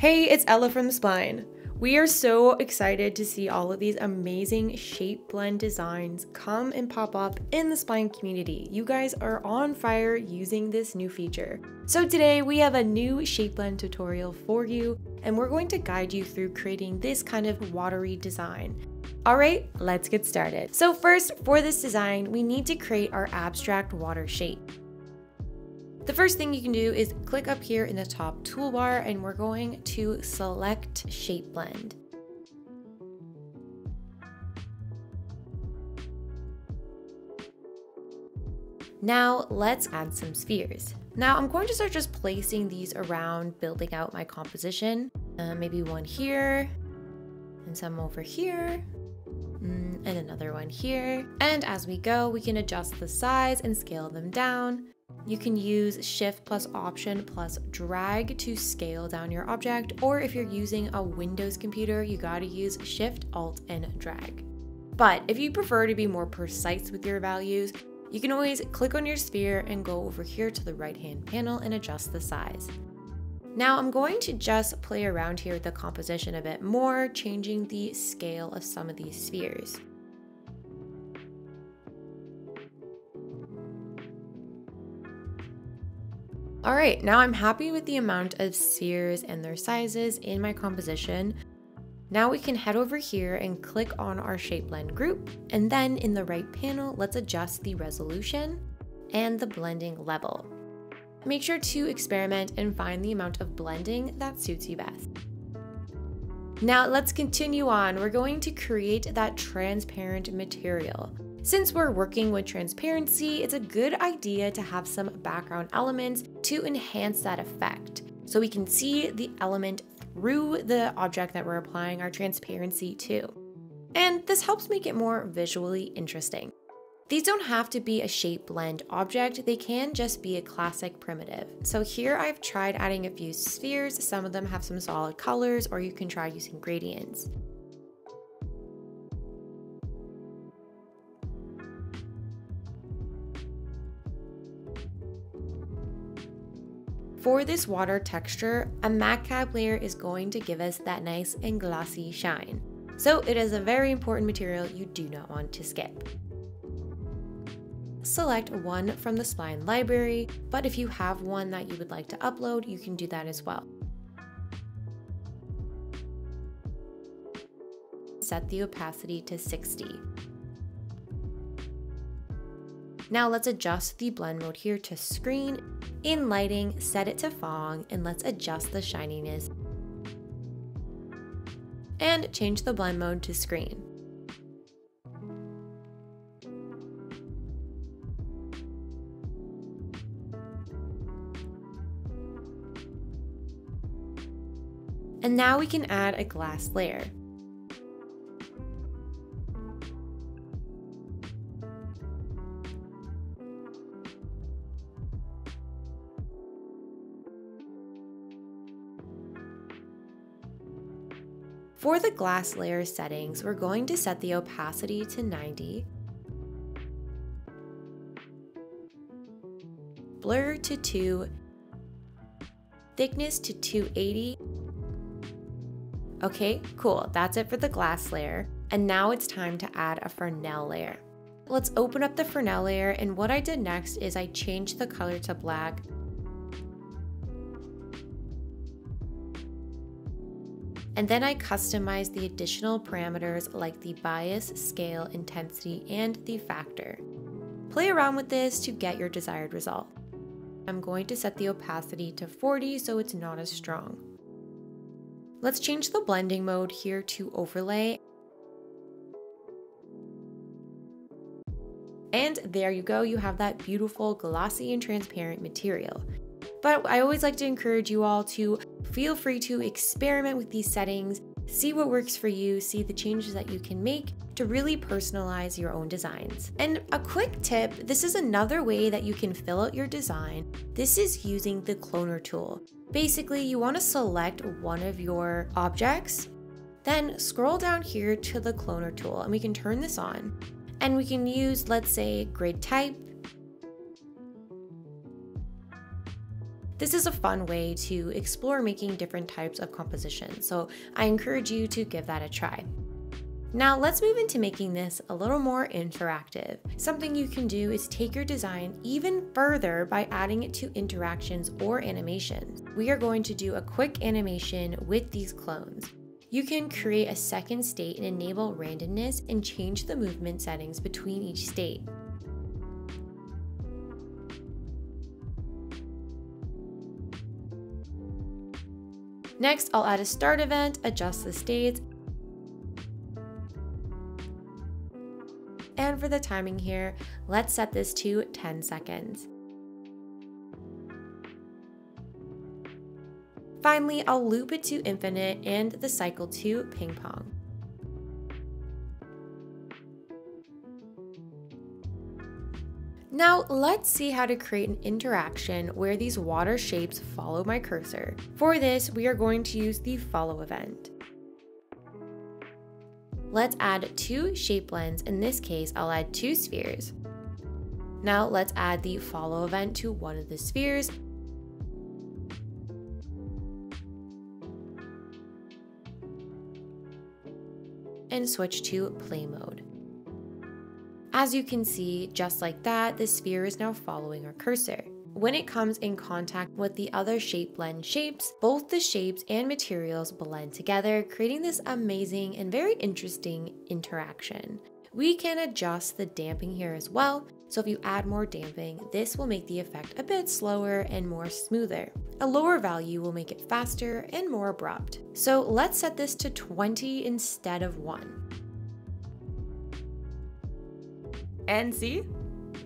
Hey, it's Ella from The Spline. We are so excited to see all of these amazing shape blend designs come and pop up in the Spline community. You guys are on fire using this new feature. So today we have a new shape blend tutorial for you and we're going to guide you through creating this kind of watery design. All right, let's get started. So first, for this design, we need to create our abstract water shape. The first thing you can do is click up here in the top toolbar and we're going to select Shape Blend. Now let's add some spheres. Now I'm going to start just placing these around building out my composition. Uh, maybe one here and some over here mm, and another one here. And as we go, we can adjust the size and scale them down. You can use Shift plus Option plus drag to scale down your object, or if you're using a Windows computer, you gotta use Shift, Alt, and drag. But if you prefer to be more precise with your values, you can always click on your sphere and go over here to the right hand panel and adjust the size. Now I'm going to just play around here with the composition a bit more, changing the scale of some of these spheres. All right, now I'm happy with the amount of spheres and their sizes in my composition. Now we can head over here and click on our shape blend group. And then in the right panel, let's adjust the resolution and the blending level. Make sure to experiment and find the amount of blending that suits you best. Now let's continue on. We're going to create that transparent material. Since we're working with transparency, it's a good idea to have some background elements to enhance that effect. So we can see the element through the object that we're applying our transparency to. And this helps make it more visually interesting. These don't have to be a shape blend object, they can just be a classic primitive. So here I've tried adding a few spheres, some of them have some solid colors, or you can try using gradients. For this water texture, a matcap layer is going to give us that nice and glossy shine. So it is a very important material you do not want to skip. Select one from the Spline library, but if you have one that you would like to upload, you can do that as well. Set the opacity to 60. Now let's adjust the blend mode here to screen. In lighting, set it to Phong and let's adjust the shininess. And change the blend mode to screen. And now we can add a glass layer. For the glass layer settings, we're going to set the opacity to 90, blur to 2, thickness to 280. Okay, cool, that's it for the glass layer. And now it's time to add a Fresnel layer. Let's open up the Fresnel layer and what I did next is I changed the color to black And then I customize the additional parameters like the bias, scale, intensity, and the factor. Play around with this to get your desired result. I'm going to set the opacity to 40 so it's not as strong. Let's change the blending mode here to overlay. And there you go, you have that beautiful glossy and transparent material. But I always like to encourage you all to feel free to experiment with these settings, see what works for you, see the changes that you can make to really personalize your own designs. And a quick tip, this is another way that you can fill out your design. This is using the cloner tool. Basically, you want to select one of your objects, then scroll down here to the cloner tool and we can turn this on. And we can use, let's say, grid type, This is a fun way to explore making different types of compositions, so I encourage you to give that a try. Now let's move into making this a little more interactive. Something you can do is take your design even further by adding it to interactions or animations. We are going to do a quick animation with these clones. You can create a second state and enable randomness and change the movement settings between each state. Next, I'll add a start event, adjust the states, And for the timing here, let's set this to 10 seconds. Finally, I'll loop it to infinite and the cycle to ping pong. Now let's see how to create an interaction where these water shapes follow my cursor. For this, we are going to use the follow event. Let's add two shape blends. In this case, I'll add two spheres. Now let's add the follow event to one of the spheres. And switch to play mode. As you can see, just like that, the sphere is now following our cursor. When it comes in contact with the other shape blend shapes, both the shapes and materials blend together, creating this amazing and very interesting interaction. We can adjust the damping here as well, so if you add more damping, this will make the effect a bit slower and more smoother. A lower value will make it faster and more abrupt. So let's set this to 20 instead of 1. And see,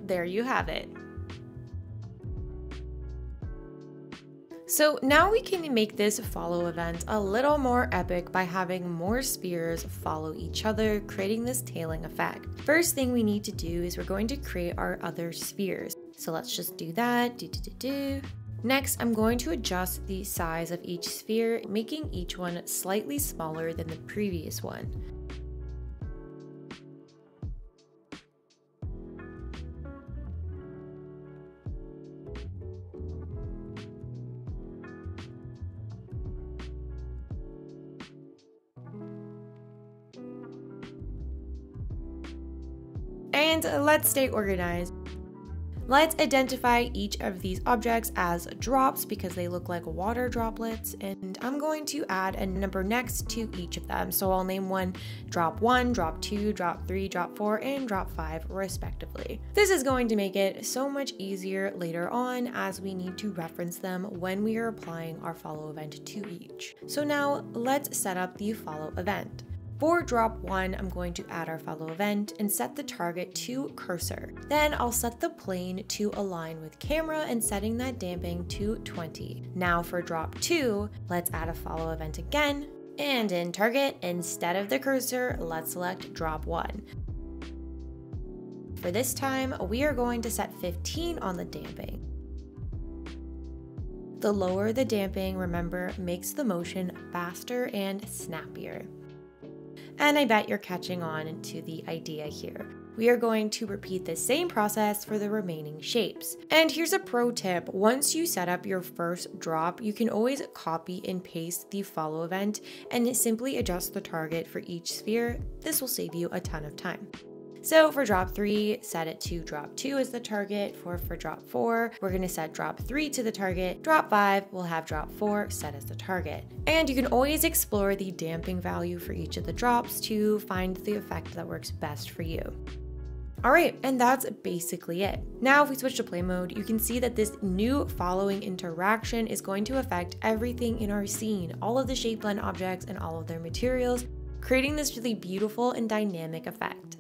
there you have it. So now we can make this follow event a little more epic by having more spheres follow each other, creating this tailing effect. First thing we need to do is we're going to create our other spheres. So let's just do that, do, do, do, do. Next, I'm going to adjust the size of each sphere, making each one slightly smaller than the previous one. And let's stay organized. Let's identify each of these objects as drops because they look like water droplets and I'm going to add a number next to each of them. So I'll name one drop 1, drop 2, drop 3, drop 4, and drop 5 respectively. This is going to make it so much easier later on as we need to reference them when we are applying our follow event to each. So now let's set up the follow event. For drop one, I'm going to add our follow event and set the target to cursor. Then I'll set the plane to align with camera and setting that damping to 20. Now for drop two, let's add a follow event again. And in target, instead of the cursor, let's select drop one. For this time, we are going to set 15 on the damping. The lower the damping, remember, makes the motion faster and snappier and I bet you're catching on to the idea here. We are going to repeat the same process for the remaining shapes. And here's a pro tip. Once you set up your first drop, you can always copy and paste the follow event and simply adjust the target for each sphere. This will save you a ton of time. So for drop three, set it to drop two as the target. For, for drop four, we're gonna set drop three to the target. Drop five, we'll have drop four set as the target. And you can always explore the damping value for each of the drops to find the effect that works best for you. Alright, and that's basically it. Now if we switch to play mode, you can see that this new following interaction is going to affect everything in our scene, all of the shape blend objects and all of their materials, creating this really beautiful and dynamic effect.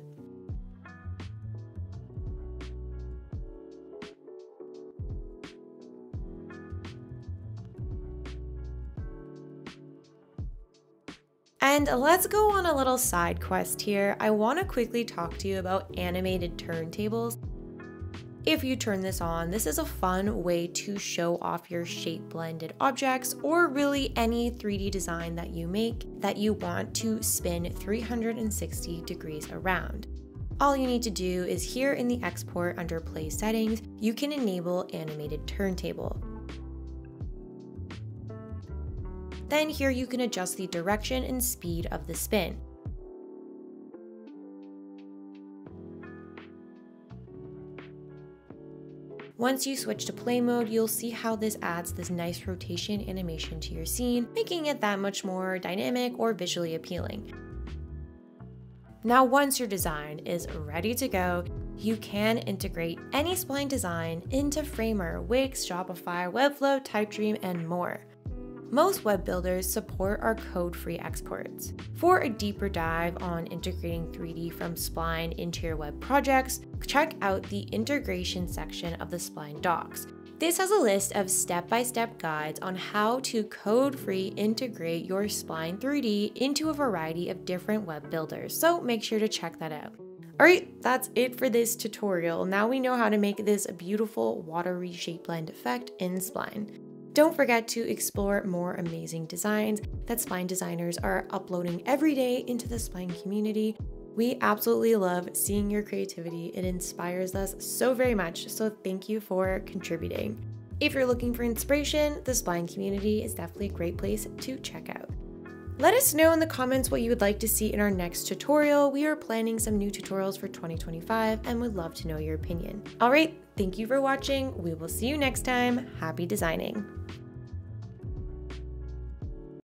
And let's go on a little side quest here. I want to quickly talk to you about animated turntables. If you turn this on, this is a fun way to show off your shape blended objects or really any 3D design that you make that you want to spin 360 degrees around. All you need to do is here in the export under play settings, you can enable animated turntable. Then here you can adjust the direction and speed of the spin. Once you switch to play mode, you'll see how this adds this nice rotation animation to your scene, making it that much more dynamic or visually appealing. Now once your design is ready to go, you can integrate any spline design into Framer, Wix, Shopify, Webflow, Typedream, and more. Most web builders support our code-free exports. For a deeper dive on integrating 3D from Spline into your web projects, check out the integration section of the Spline docs. This has a list of step-by-step guides on how to code-free integrate your Spline 3D into a variety of different web builders, so make sure to check that out. Alright, that's it for this tutorial. Now we know how to make this beautiful watery shape blend effect in Spline. Don't forget to explore more amazing designs that spline designers are uploading every day into the spline community. We absolutely love seeing your creativity. It inspires us so very much, so thank you for contributing. If you're looking for inspiration, the spline community is definitely a great place to check out. Let us know in the comments what you would like to see in our next tutorial. We are planning some new tutorials for 2025 and would love to know your opinion. All right, thank you for watching. We will see you next time. Happy designing.